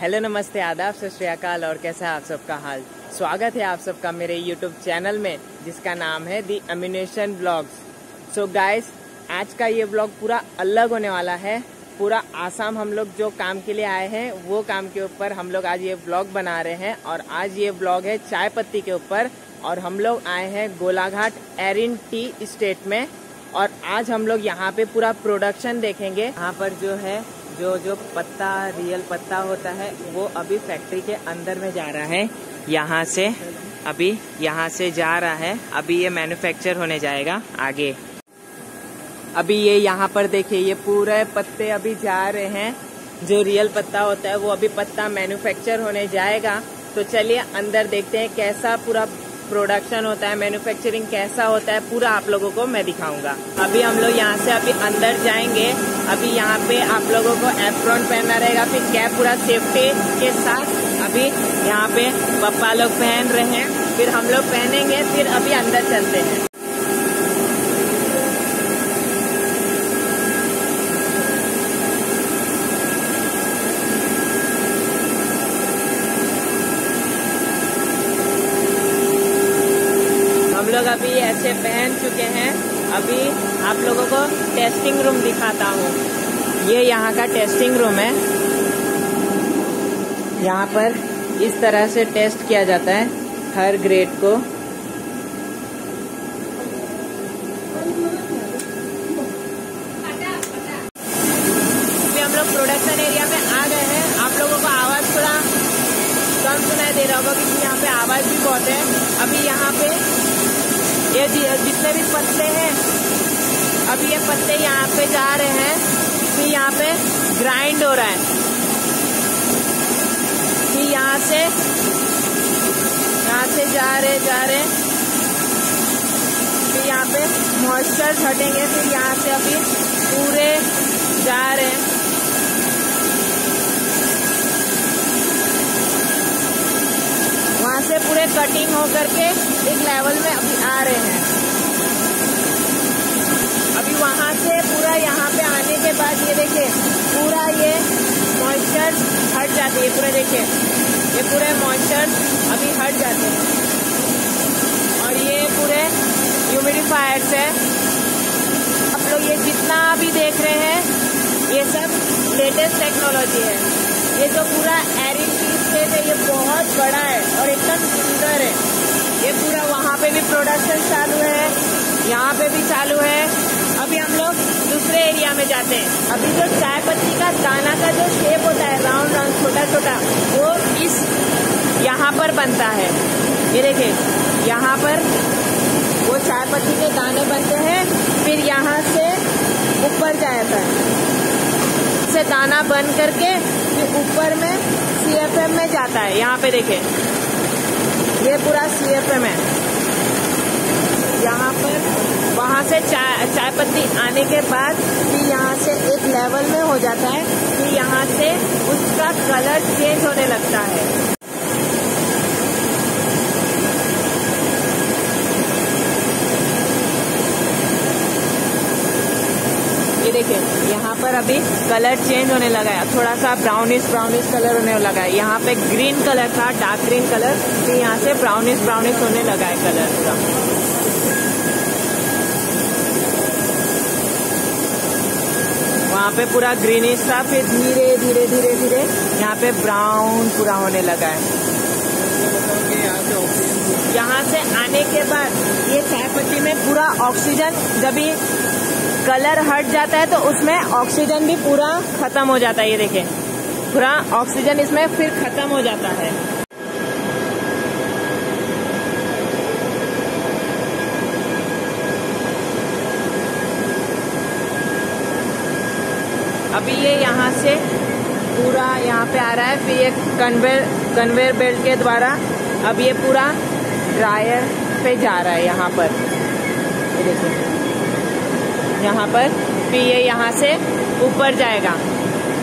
Hello, नमस्ते, आदाब, सत श्रीकाल और कैसा है आप सबका हाल? स्वागत है आप सबका मेरे यूट्यूब चैनल में, जिसका नाम है the ammunition blogs so guys आज का ये ब्लॉग पूरा अलग होने वाला है। पूरा आसाम हम लोग जो काम के लिए आए हैं, वो काम के ऊपर हम लोग आज ये ब्लॉग बना रहे हैं, और आज ये ब्लॉग है चाय पत्ती के ऊपर, और हम लोग आए हैं गोलाघाट एरिन टी स्टेट में, और आज हम लोग यहाँ पे पूरा प्रोडक्शन देखेंगे। यहाँ पर जो है जो जो पत्ता रियल पत्ता होता है, वो अभी फैक्ट्री के अंदर में जा रहा है। यहाँ से, अभी यहाँ से जा रहा है। अभी ये मैन्युफैक्चर होने जाएगा आगे। अभी ये यहाँ पर देखिए, ये पूरे पत्ते अभी जा रहे हैं। जो रियल पत्ता होता है, वो अभी पत्ता मैन्युफैक्चर होने जाएगा। तो चलिए अंदर देखते हैं कैसा पूरा प्रोडक्शन होता है मैन्युफैक्चरिंग कैसा होता है, पूरा आप लोगों को मैं दिखाऊँगा। अभी हम लोग यहाँ से अभी अंदर जाएँगे। अभी यहाँ पे आप लोगों को एप्रॉन पहनना रहेगा, फिर कैप पूरा सेफ्टी के साथ अभी यहाँ पे पप्पा लोग पहन रहे हैं। फिर हम लोग पहनेंगे, फिर अभी अंदर चलते हैं हम लोग अभी ऐसे पहन चुके हैं अभी आप लोगों को टेस्टिंग रूम दिखाता हूँ। ये यहाँ का टेस्टिंग रूम है। यहाँ पर इस तरह से टेस्ट किया जाता है हर ग्रेड को अभी हम लोग प्रोडक्शन एरिया में आ गए हैं आप लोगों को आवाज़ थोड़ा कम सुनाई दे रहा होगा क्योंकि यहाँ पे आवाज़ भी बहुत है अभी यहाँ पे ये जितने भी पत्ते हैं, अभी ये पत्ते यहाँ पे जा रहे हैं फिर यहाँ पे ग्राइंड हो रहा है। फिर यहाँ से यहाँ से जा रहे जा रहे फिर यहाँ पे मॉइस्चर हटेंगे फिर यहाँ से अभी पूरे जा रहे हैं। वहाँ से पूरे कटिंग हो करके एक लेवल में अभी आ रहे हैं अभी वहाँ से पूरा यहाँ पे आने के बाद ये देखिए, पूरा ये मॉइस्चर हट जाते हैं पूरे देखिए, ये पूरे मॉइस्चर अभी हट जाते हैं। और ये पूरे ह्यूमिडिफायर्स है। आप लोग ये जितना अभी देख रहे हैं, ये सब लेटेस्ट टेक्नोलॉजी है। ये जो पूरा एरिन स्टेट है ये बहुत बड़ा है और एकदम सुंदर है। ये पूरा वहाँ पे भी प्रोडक्शन चालू है, यहाँ पे भी चालू है। अभी हम लोग दूसरे एरिया में जाते हैं। अभी जो चाय पत्ती का दाना का जो शेप होता है राउंड राउंड छोटा छोटा, वो इस यहाँ पर बनता है। ये देखिए, यहाँ पर वो चाय पत्ती के दाने बनते हैं, फिर यहाँ से ऊपर जाता है। से दाना बन करके फिर ऊपर में सीएफएम में जाता है। यहाँ पे देखे ये पूरा सीएफएम है। यहाँ पर वहाँ से चाय चाय पत्ती आने के बाद फिर यहाँ से एक लेवल में हो जाता है फिर यहाँ से उसका कलर चेंज होने लगता है। यहाँ पर अभी कलर चेंज होने लगा है। थोड़ा सा ब्राउनिश ब्राउनिश कलर होने लगा है। यहाँ पे ग्रीन कलर था डार्क ग्रीन कलर फिर यहाँ से ब्राउनिश ब्राउनिश होने लगा है कलर का। वहाँ पे पूरा ग्रीनिश था फिर धीरे धीरे धीरे धीरे यहाँ पे ब्राउन पूरा होने लगा है। यहाँ से आने के बाद ये चाय पत्ती में पूरा ऑक्सीजन जब ये कलर हट जाता है तो उसमें ऑक्सीजन भी पूरा खत्म हो जाता है, ये देखें। पूरा ऑक्सीजन इसमें फिर खत्म हो जाता है। अभी ये यहाँ से पूरा यहाँ पे आ रहा है, फिर ये कन्वेयर कन्वेयर बेल्ट के द्वारा अब ये पूरा ड्रायर पे जा रहा है यहाँ पर। देखिए। यहाँ पर फिर ये यहाँ से ऊपर जाएगा।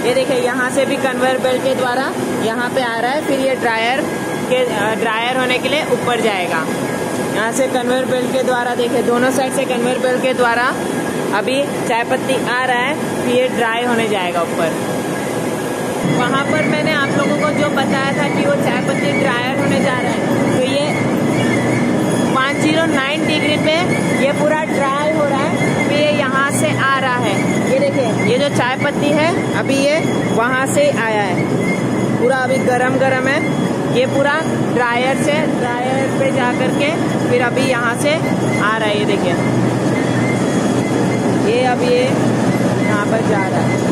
ये देखिए, यहाँ से भी कन्वेयर बेल्ट के द्वारा यहाँ पे आ रहा है, फिर ये ड्रायर के ड्रायर होने के लिए ऊपर जाएगा। यहाँ से कन्वेयर बेल्ट के द्वारा देखिए दोनों साइड से कन्वेयर बेल्ट के द्वारा अभी चाय पत्ती आ रहा है फिर ये ड्राई होने जाएगा ऊपर। वहाँ पर मैंने आप लोगों को जो बताया था कि वो चाय पत्ती ड्रायर होने जा रहा है तो ये 509 डिग्री पे ये पूरा ड्राई हो रहा है फिर ये यहाँ से आ रहा है। ये देखिए ये जो चाय पत्ती है, अभी ये वहाँ से आया है। पूरा अभी गरम गरम है। ये पूरा ड्रायर से ड्रायर पे जा करके फिर अभी यहाँ से आ रहा है ये देखिए। ये अब ये यहाँ पर जा रहा है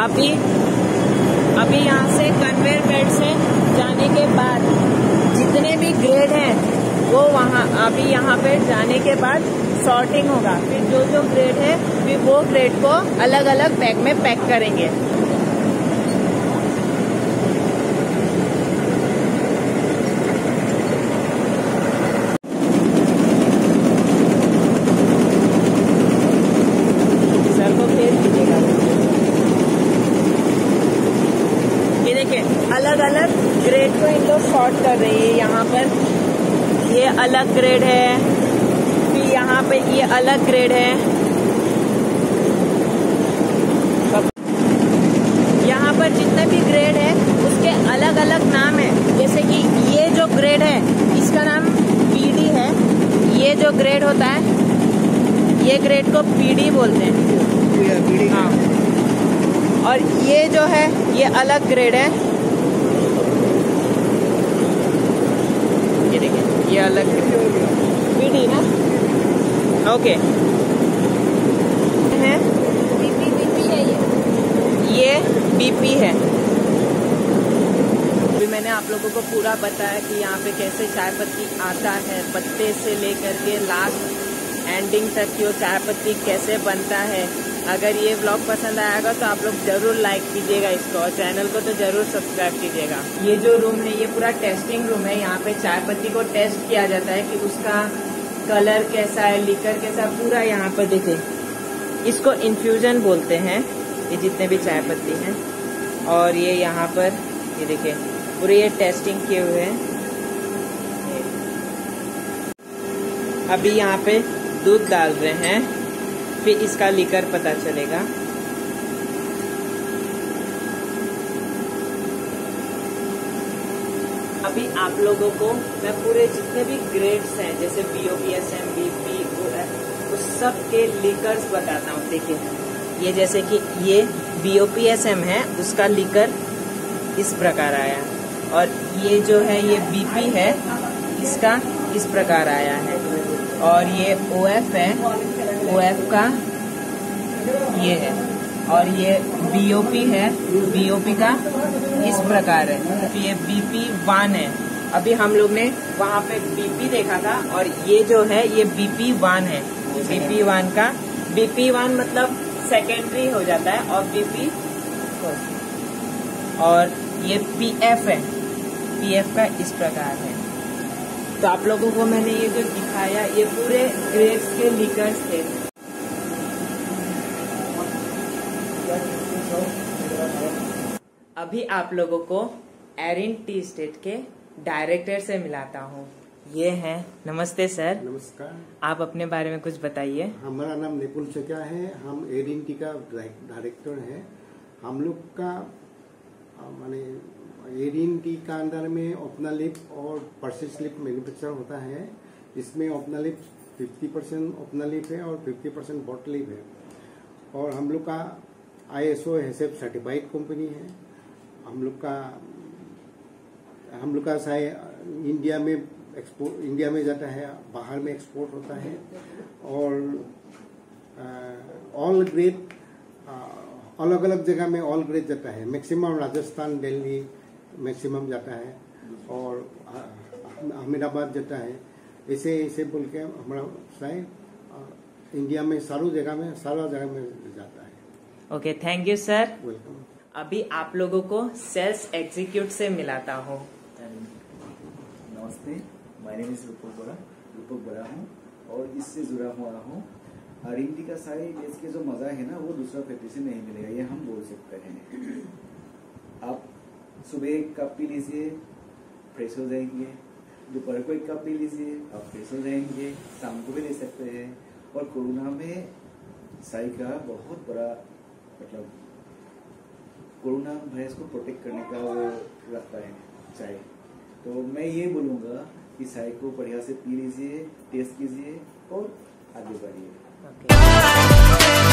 अभी अभी यहाँ से कन्वेयर बेल्ट से जाने के बाद जितने भी ग्रेड हैं वो वहाँ अभी यहाँ पे जाने के बाद सॉर्टिंग होगा। फिर जो जो ग्रेड है, फिर वो ग्रेड को अलग अलग बैग में पैक करेंगे। अलग अलग ग्रेड को इन लोग शॉर्ट कर रही है। यहाँ पर ये अलग ग्रेड है। यहाँ पे ये अलग ग्रेड है। यहाँ पर जितने भी ग्रेड है, उसके अलग अलग नाम है। जैसे कि ये जो ग्रेड है, इसका नाम पीडी है। ये जो ग्रेड होता है, ये ग्रेड को पीडी बोलते हैं। हाँ। और ये जो है, ये अलग ग्रेड है। ये देखिए, ये अलग पीडी ना? ओके है। बीपी बीपी है ये ये बीपी है। अभी मैंने आप लोगों को पूरा बताया कि यहाँ पे कैसे चाय पत्ती आता है पत्ते से लेकर के लास्ट एंडिंग तक की वो चाय पत्ती कैसे बनता है। अगर ये ब्लॉग पसंद आएगा तो आप लोग ज़रूर लाइक कीजिएगा इसको और चैनल को तो ज़रूर सब्सक्राइब कीजिएगा। ये जो रूम है ये पूरा टेस्टिंग रूम है। यहाँ पे चाय पत्ती को टेस्ट किया जाता है कि उसका कलर कैसा है लिकर कैसा पूरा यहाँ पर देखे। इसको इन्फ्यूजन बोलते हैं, ये जितने भी चाय पत्ती हैं। और ये यहाँ पर, ये देखे, पूरे ये टेस्टिंग किए हुए हैं। अभी यहाँ पे दूध डाल रहे हैं, फिर इसका लिकर पता चलेगा। अभी आप लोगों को मैं पूरे जितने भी ग्रेड्स हैं, जैसे B O B S M B P O F उस सब के लिकर्स बताता हूँ, देखिए। ये जैसे कि ये B O P S M है, उसका लीकर इस प्रकार आया और ये जो है, ये बी पी है, इसका इस प्रकार आया है। और ये ओ एफ़ है ओ एफ़ का ये है। और ये बीओपी है बीओपी का इस प्रकार है? तो ये बीपी वन है। अभी हम लोग ने वहाँ पे बीपी देखा था और ये जो है, ये बीपी वन है। बीपी वन का बीपी वन मतलब सेकेंडरी हो जाता है और बीपी और ये पीएफ है। पीएफ का इस प्रकार है। तो आप लोगों को मैंने ये जो दिखाया, ये पूरे ग्रेड्स के लीकर्स थे। अभी आप लोगों को एरिन टी स्टेट के डायरेक्टर से मिलाता हूँ। ये हैं नमस्ते सर। नमस्कार। आप अपने बारे में कुछ बताइए। हमारा नाम निपुल चकिया है। हम एरिन टी का डायरेक्टर है। हम लोग का माने एरिन टी का अंदर में ओपना लिप और पर्सिस लिप मैन्युफैक्चर होता है। इसमें ओपना लिप 50 परसेंट ओपना लिप है और 50 परसेंट बॉट लिप है। और हम लोग का I S O HACCP certified company है। हम लोग का हम लोग का साय इंडिया में एक्सपोर्ट इंडिया में जाता है बाहर में एक्सपोर्ट होता है। और ऑल ग्रेड अलग अलग जगह में ऑल ग्रेड जाता है। मैक्सिमम राजस्थान दिल्ली मैक्सिमम जाता है। और अहमदाबाद जाता है। ऐसे ऐसे बोल के हमारा शायद इंडिया में सारू जगह में सारा जगह में जाता है। Okay thank you sir welcome अभी आप लोगों को सेल्स एग्जीक्यूट से मिलाता हूँ। नमस्ते my name is Rupak Bora Rupak Bora हूँ, और इससे जुड़ा हुआ हूँ। अरिंडी का सारे इसके जो मज़ा है ना, वो दूसरा फैक्ट्री से नहीं मिलेगा, ये हम बोल सकते हैं। आप सुबह एक कप पी लीजिए, फ्रेश हो जाएँगे। दोपहर को एक कप पी लीजिए, आप फ्रेश हो जाएँगे, शाम को भी ले सकते हैं। और कोरोना में साई का बहुत बड़ा मतलब कोरोना वायरस को प्रोटेक्ट करने का वो रखता है चाय तो मैं ये बोलूँगा कि चाय को बढ़िया से पी लीजिए टेस्ट कीजिए और आगे बढ़िए Okay.